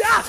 呀！